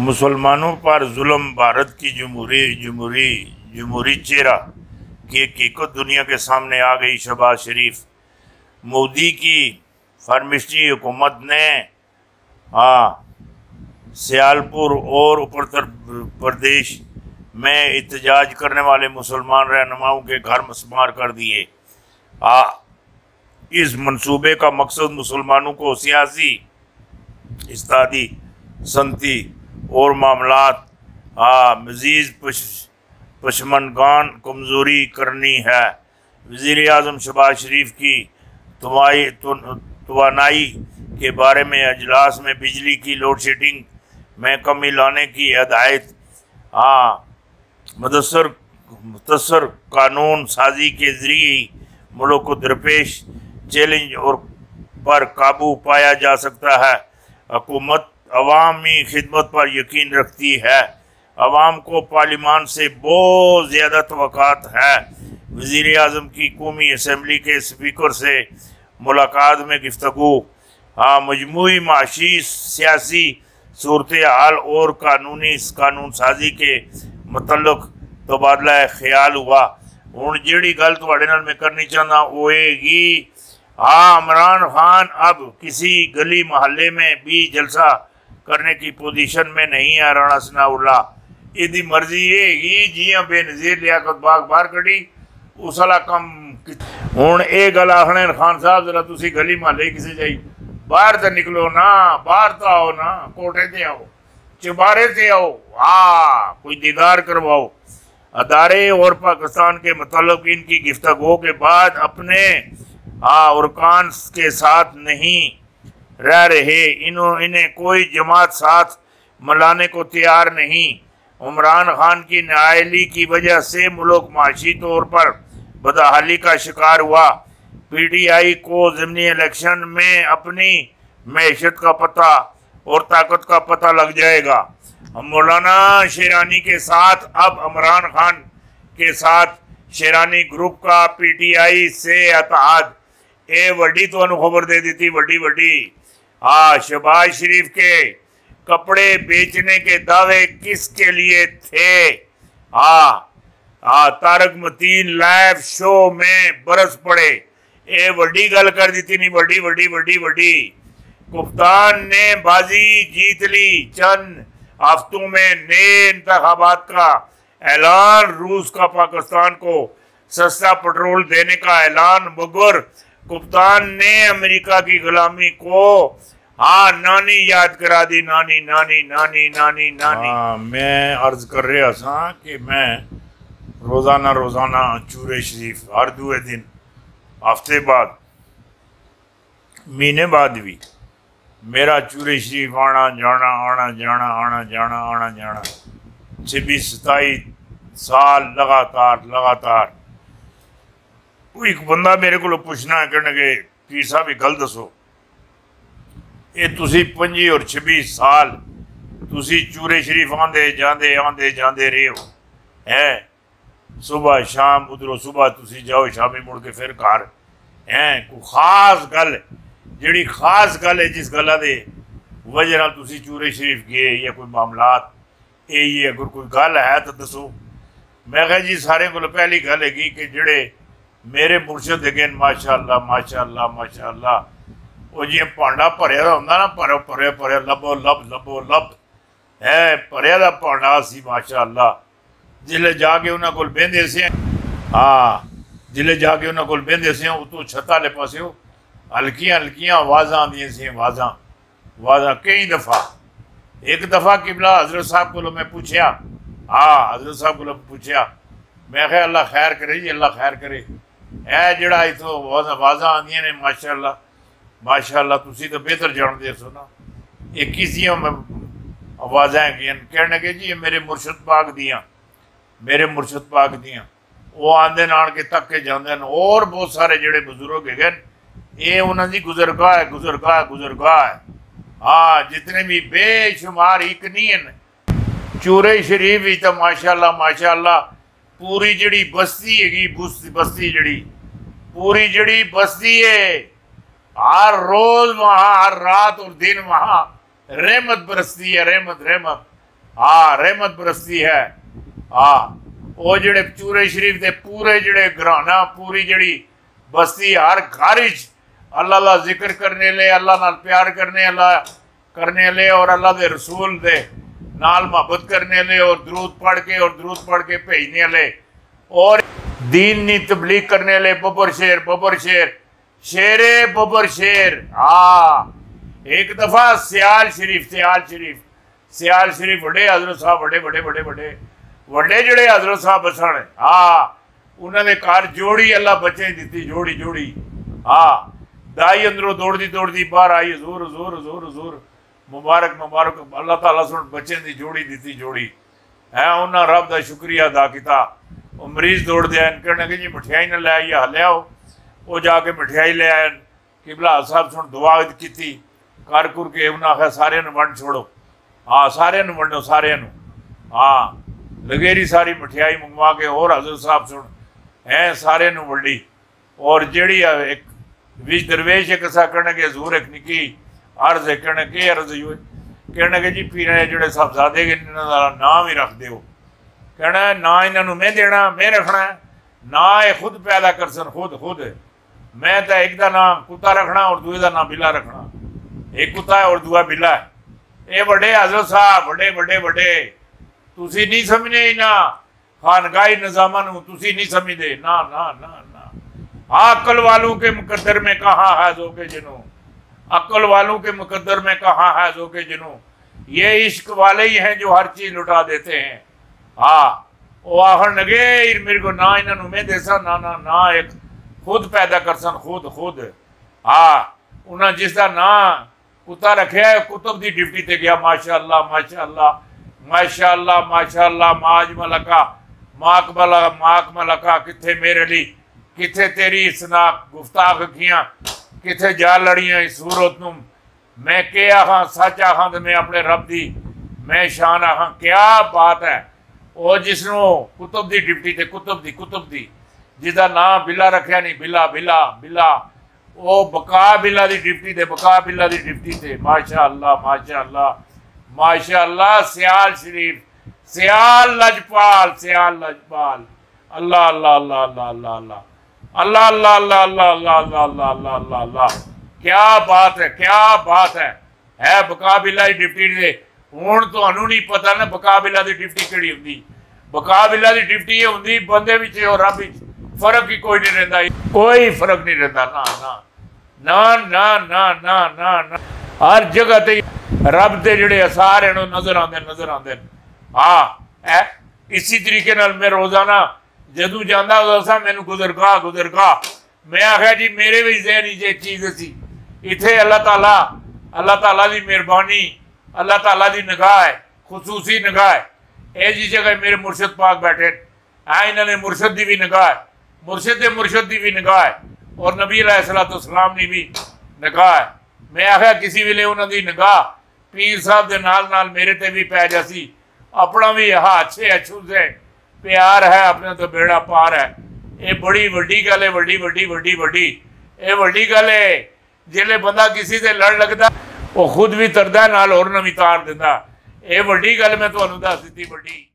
मुसलमानों पर जुल्म, भारत की जमहूरी जमहूरी जमहूरी चेहरा, की हकीकत दुनिया के सामने आ गई शबाज शरीफ। मोदी की फार्मिस्ट्री हुकूमत ने हाँ सियालपुर और उत्तर प्रदेश में एहतजाज करने वाले मुसलमान रहनुमाओं के घर मसमार कर दिए। आ, इस मंसूबे का मकसद मुसलमानों को सियासी, इस्तादी, संती और मामला मजीद पश, पशमनगान कमज़ोरी करनी है। वज़ी अजम शबाज शरीफ की तोानाई के बारे में अजलास में बिजली की लोड शेडिंग में कमी लाने की हदायत हाँ मुदसर मुतसर कानून साजी के ज़रिए मुल्क को दरपेश चैलेंज और पर काबू पाया जा सकता है। हुकूमत अवामी खिदमत पर यकीन रखती है। अवाम को पार्लिमान से बहुत ज़्यादा तो है। वज़ी अजम की कौमी असम्बली के स्पीकर से मुलाकात में गुफ्तु हाँ मजमू माशी, सियासी सूरत हाल और कानूनी कानून साजी के मतलब तबादला ख्याल हुआ। हूँ जी गल थोड़े मैं करनी चाहता होएगी हाँ इमरान खान अब किसी गली मोहल्ले में भी जलसा करने की पोजीशन में नहीं है राणा सनाउल्ला यदि मर्ज़ी ये ही जिया बेनजीर लियाकत बाग बार कड़ी उस कम हूँ ये गल आखने खान साहब, जरा तुम गली महल किसी जाई। बाहर तो निकलो ना, बहर तो आओ ना कोटे से आओ, चुबारे से आओ। हाँ कोई दीदार करवाओ। अदारे और पाकिस्तान के मतलब इनकी गुफ्तगु के बाद अपने हाँ उर्कान के साथ नहीं रह रहे इन्हों इन्हें कोई जमात साथ मलाने को तैयार नहीं। उमरान खान की नायली की वजह से मुल्क माशी तौर पर बदहाली का शिकार हुआ। पीटीआई को ज़मनी इलेक्शन में अपनी मैशत का पता और ताकत का पता लग जाएगा। मौलाना शेरानी के साथ, अब इमरान खान के साथ शेरानी ग्रुप का पीटीआई से अतहाद ए, वड्डी तो खबर दे दी थी, वड्डी वड्डी। हाँ शबाज शरीफ के कपड़े बेचने के दावे किसके लिए थे? हाँ हाँ तारक मतीन लाइव शो में बरस पड़े। ये वड्डी गल कर दी थी वड्डी वड्डी वड्डी वड्डी। कप्तान ने बाजी जीत ली, चंद हफ्तों में नए इंतबात का ऐलान रूस का पाकिस्तान को सस्ता पेट्रोल देने का ऐलान, मगर कप्तान ने अमेरिका की गुलामी को हाँ नानी याद करा दी, नानी नानी नानी नानी नानी। हाँ मैं अर्ज़ कर रहा था कि मैं रोज़ाना रोज़ाना चूरे शरीफ, हर दुए दिन, हफ़्ते बाद, महीने बाद भी, मेरा चूरे शरीफ आना, जाना आना जाना आना जाना आना, जाना। छब्बीस सताई साल लगातार लगातार। एक बंदा मेरे को पुछना है, कहने पी साहब, एक गल दसो। ये तुसी पंजी और छब्बी साल तुसी चूरे शरीफ आंदे जाते आंदे जाते रहे हो, है? सुबह, शाम, उधरों सुबह तुसी जाओ, शामी मुड़ के फिर घर, हैं? को खास गल जी खास गल है जिस गल के वजह चूरे शरीफ गए या कोई मामलात ये अगर कोई गल है तो दसो। मैं कहा जी, सारे को पहली गल है कि जेड़े है माशा अल्लाह माशा अल्लाह माशा अल्लाह ਉਹ ਜੇ ਭਾਂਡਾ ਭਰਿਆ ਦਾ ਹੁੰਦਾ ਨਾ ਭਰਿਆ ਭਰਿਆ ਭਰਿਆ ਲੱਭੋ ਲੱਭ ਲੱਭੋ ਲੱਭ ਹੈ ਭਰਿਆ ਦਾ ਭਾਂਡਾ ਸੀ ਮਾਸ਼ਾਅੱਲਾ ਜਿਲੇ ਜਾ ਕੇ ਉਹਨਾਂ ਕੋਲ ਬਹਿੰਦੇ ਸੀ ਹਾਂ ਜਿਲੇ ਜਾ ਕੇ ਉਹਨਾਂ ਕੋਲ ਬਹਿੰਦੇ ਸੀ ਉਤੋਂ ਛੱਤਾਂ ਲੈ ਪਾਸਿਓ ਹਲਕੀਆਂ ਹਲਕੀਆਂ ਆਵਾਜ਼ਾਂ ਆਉਂਦੀਆਂ ਸੀ ਆਵਾਜ਼ਾਂ ਆਵਾਜ਼ਾਂ ਕਈ ਦਫਾ ਇੱਕ ਦਫਾ ਕਿਬਲਾ ਹਜ਼ਰਤ ਸਾਹਿਬ ਕੋਲੋਂ ਮੈਂ ਪੁੱਛਿਆ ਹਾਂ ਹਜ਼ਰਤ ਸਾਹਿਬ ਕੋਲੋਂ ਪੁੱਛਿਆ ਮੈਂ ਕਿਹਾ ਅੱਲਾ ਖੈਰ ਕਰੇ ਜੀ ਅੱਲਾ ਖੈਰ ਕਰੇ ਇਹ ਜਿਹੜਾ ਇਥੋਂ ਆਵਾਜ਼ਾਂ ਆਉਂਦੀਆਂ ਨੇ ਮਾਸ਼ਾਅੱਲਾ ਮਾਸ਼ਾਅੱਲਾ ਤੁਸੀਂ ਤਾਂ ਬਿਹਤਰ ਜਾਣਦੇ ਹੋ ਨਾ ਇਹ ਕਿਸੀਆਂ ਆਵਾਜ਼ਾਂ ਹੈਗੀਆਂ ਕਹਿਣਗੇ ਜੀ ਇਹ ਮੇਰੇ ਮੁਰਸ਼ਿਦ ਪਾਕ ਦੀਆਂ ਮੇਰੇ ਮੁਰਸ਼ਿਦ ਪਾਕ ਦੀਆਂ ਉਹ ਆਂਦੇ ਨਾਲ ਕੇ ਤੱਕ ਕੇ ਜਾਂਦੇ ਨੇ ਔਰ ਬਹੁਤ ਸਾਰੇ ਜਿਹੜੇ ਬਜ਼ੁਰਗ ਹੈਗੇ ਇਹ ਉਹਨਾਂ ਦੀ ਗੁਜ਼ਰਗਾਹ ਹੈ ਗੁਜ਼ਰਗਾਹ ਗੁਜ਼ਰਗਾਹ ਹੈ ਹਾਂ ਜਿਤਨੇ ਵੀ ਬੇਸ਼ੁਮਾਰ ਇੱਕ ਨਹੀਂ ਹਨ ਚੂਰੇ ਸ਼ਰੀਫ ਵਿੱਚ ਤਾਂ ਮਾਸ਼ਾਅੱਲਾ ਮਾਸ਼ਾਅੱਲਾ ਪੂਰੀ ਜਿਹੜੀ ਬਸਤੀ ਹੈਗੀ ਬਸਤੀ ਜਿਹੜੀ पूरी जड़ी बसती है। हर रोज वहाँ, हर रात और दिन वहाँ रहमत बरसती है, रहमत रहमत। हाँ रहमत बरसती है। हाँ वो जड़े चूरे शरीफ के पूरे जड़े घराना, पूरी जड़ी बस्ती हर घर अल्लाह का ज़िक्र करने ले, अल्लाह नाल प्यार करने अल्लाह करने ले और अल्लाह के रसूल दे नाल मोहब्बत करने ले और दरूद पढ़ के और दरूद पढ़ के भेजने ले। और दीन नी तबलीग करने ले पपर शेर, बबर शेर। शेरे पपर शेर। हा। एक दफ़ा सियाल शरीफ सियाल शरीफ। सियाल शरीफ बड़े हज़रत साहब बड़े बड़े बड़े बड़े बड़े जड़े हज़रत साहब बसन। हा। उन्होंने घर जोड़ी, अल्लाह बच्चे दी जोड़ी जोड़ी। हा। दाई अंदरों दौड़ी दौड़ी बहर आई ज़ोर ज़ोर ज़ोर ज़ोर मुबारक मुबारक। अल्लाह तला सुन, बच्चे की जोड़ी दी जोड़ी। है उन्होंने रब का शुक्रिया अदा किया ਉਹ ਮਰੀਜ਼ ਦੌੜਦੇ ਆਣ ਕਹਿਣ ਕਿ ਜੀ ਮਠਿਆਈ ਨਾ ਲੈ ਆਈਏ ਹਲਿਆਓ ਉਹ ਜਾ ਕੇ ਮਠਿਆਈ ਲੈ ਆਏ ਕਿਬਲਾ ਸਾਹਿਬ ਸੁਣ ਦੁਆ ਕੀਤੀ ਕਰ ਕੁਰ ਕੇ ਉਹਨਾਂ ਆਖਿਆ ਸਾਰਿਆਂ ਨੂੰ ਵੰਡ ਛੋੜੋ ਹਾਂ ਸਾਰਿਆਂ ਨੂੰ ਵੰਡੋ ਸਾਰਿਆਂ ਨੂੰ ਹਾਂ ਲਗੇਰੀ ਸਾਰੀ ਮਠਿਆਈ ਮੰਗਵਾ ਕੇ ਹੋਰ ਹਜ਼ਰਤ ਸਾਹਿਬ ਸੁਣ ਹੈ ਸਾਰਿਆਂ ਨੂੰ ਵੰਡੀ ਔਰ ਜਿਹੜੀ ਇੱਕ ਵਿੱਚ ਦਰਵੇਸ਼ ਇੱਕ ਸਾ ਕਰਨਗੇ ਜ਼ੂਰ ਇੱਕ ਨਿੱਕੀ ਅਰਜ਼ ਕਰਨ ਕੇ ਅਰਜ਼ ਯੂ ਕਹਿਣਗੇ ਜੀ ਪੀਰਾਂ ਜਿਹੜੇ ਸਾਹਿਬਜ਼ਾਦੇ ਇਹਨਾਂ ਦਾ ਨਾਮ ਹੀ ਰੱਖ ਦਿਓ ਕਹਿਣਾ ਨਾ ਇਹਨਾਂ ਨੂੰ ਮੈਂ ਦੇਣਾ ਮੈਂ ਰੱਖਣਾ ਨਾ ਇਹ ਖੁਦ ਪੈਦਾ ਕਰ ਸਨ ਖੁਦ ਖੁਦ ਮੈਂ ਤਾਂ ਇੱਕ ਦਾ ਨਾਮ ਕੁੱਤਾ ਰੱਖਣਾ ਔਰ ਦੂਏ ਦਾ ਨਾਮ ਬਿੱਲਾ ਰੱਖਣਾ ਇੱਕ ਕੁੱਤਾ ਹੈ ਔਰ ਦੂਆ ਬਿੱਲਾ ਹੈ ਇਹ ਵੱਡੇ ਹਜ਼ਰਤ ਸਾਹਿਬ ਵੱਡੇ ਵੱਡੇ ਵੱਡੇ ਤੁਸੀਂ ਨਹੀਂ ਸਮਝੇ ਨਾ ਖਾਨਗਾਹੀ ਨਿਜ਼ਾਮਾਂ ਨੂੰ ਤੁਸੀਂ ਨਹੀਂ ਸਮਝਦੇ ਨਾ ਨਾ ਨਾ ਨਾ अक्ल वालों के मुकद्दर में कहा है जो के जिनों अक्ल वालों के मुकद्दर में कहा है जो के जिनों ये इश्क वाले ही हैं जो हर चीज लुटा देते हैं हाँ, आखन लगे मेरे को ना इन्हों खुद पैदा कर सन खुद खुद। हा जिसका ना कुत्ता रखे कुतुब की ड्यूटी ते मेरे लिए किथे लड़िया इस सूरत मैं के आखा, सच आखा तो मैं अपने रब की मैं शान आखा, क्या बात है। ਉਹ ਜਿਸ ਨੂੰ ਕੁਤਬ ਦੀ ਡਿਪਟੀ ਤੇ ਕੁਤਬ ਦੀ ਕੁਤਬ ਦੀ ਜਿਹਦਾ ਨਾਮ ਬਿੱਲਾ ਰੱਖਿਆ ਨਹੀਂ ਬਿੱਲਾ ਬਿੱਲਾ ਬਿੱਲਾ ਉਹ ਬਕਾ ਬਿੱਲਾ ਦੀ ਡਿਪਟੀ ਤੇ ਬਕਾ ਬਿੱਲਾ ਦੀ ਡਿਪਟੀ ਤੇ ਮਾਸ਼ਾ ਅੱਲਾ ਮਾਸ਼ਾ ਅੱਲਾ ਮਾਸ਼ਾ ਅੱਲਾ ਸਿਆਲ ਸ਼ਰੀਫ ਸਿਆਲ ਲਜਪਾਲ ਸਿਆਲ ਲਜਪਾਲ ਅੱਲਾ ਅੱਲਾ ਅੱਲਾ ਅੱਲਾ ਅੱਲਾ ਅੱਲਾ अल्लाह अल्लाह अल्लाह अल्लाह अल्लाह अल्लाह अल्लाह अल्लाह अल्लाह अल्लाह क्या बात है क्या बात है ਹੈ ਬਕਾਬਿਲਾ ਦੀ ਡਿਪਟੀ ਦੇ ਹੁਣ ਤੁਹਾਨੂੰ ਨਹੀਂ ਪਤਾ ਨਾ ਬਕਾਬਿਲਾ ਦੀ ਡਿਪਟੀ ਕਿਹੜੀ ਹੁੰਦੀ ਬਕਾਬਿਲਾ ਦੀ ਡਿਪਟੀ ਇਹ ਹੁੰਦੀ ਬੰਦੇ ਵਿੱਚ ਔਰ ਰੱਬ ਵਿੱਚ ਫਰਕ ਹੀ ਕੋਈ ਨਹੀਂ ਰਹਿੰਦਾ ਕੋਈ ਫਰਕ ਨਹੀਂ ਰਹਿੰਦਾ ਨਾ ਨਾ ਨਾ ਨਾ ਨਾ ਨਾ ਨਾ ਹਰ ਜਗ੍ਹਾ ਤੇ ਰੱਬ ਦੇ ਜਿਹੜੇ ਅਸਾਰ ਹਨ ਉਹ ਨਜ਼ਰ ਆਉਂਦੇ ਨਜ਼ਰ ਆਉਂਦੇ ਹਾਂ ਹੈ ਇਸੇ ਤਰੀਕੇ ਨਾਲ ਮੈਂ ਰੋਜ਼ਾਨਾ ਜਦੋਂ ਜਾਂਦਾ ਉਦੋਂ ਸਾ ਮੈਨੂੰ ਗੁਜ਼ਰਗਾ ਗੁਜ਼ਰਗਾ ਮੈਂ ਆਖਿਆ ਜੀ ਮੇਰੇ ਵੀ ਜ਼ਹਿਨ 'ਚ ਇੱਕ ਚੀਜ਼ ਸੀ ਇੱਥੇ ਅੱਲਾਹ ਤਾਲਾ ਅੱਲਾਹ ਤਾਲਾ ਦੀ ਮਿਹਰਬਾਨੀ अल्लाह तला की निगाह है, खसूसी निगाह है। यह जी जगह मेरे मुर्शद पाक बैठे है। हाँ, इन्होंने मुर्शद की भी निगाह है। मुर्शद के मुर्शद की भी निगाह है। और नबी सलाम की भी निगाह है। मैं आख्या किसी वेले उन्होंने निगाह पीर साहब के नाल नाल मेरे ते भी पै जा सी अपना भी हा अच्छे अच्छू से प्यार है, अपने तो बेड़ा पार है। ये बड़ी वड्डी गल है, वड्डी वड्डी वड्डी वड्डी। ये वड्डी गल है जल्द बंदा किसी से लड़ लगता ਉਹ ਖੁਦ ਵੀ ਤਰਦਾ, ਨਾਲ ਹੋਰ ਨਵੀਂ ਤਾਰ ਦਿੰਦਾ। ਇਹ ਵੱਡੀ ਗੱਲ ਮੈਂ ਤੁਹਾਨੂੰ ਦੱਸ ਦਿੱਤੀ ਵੱਡੀ।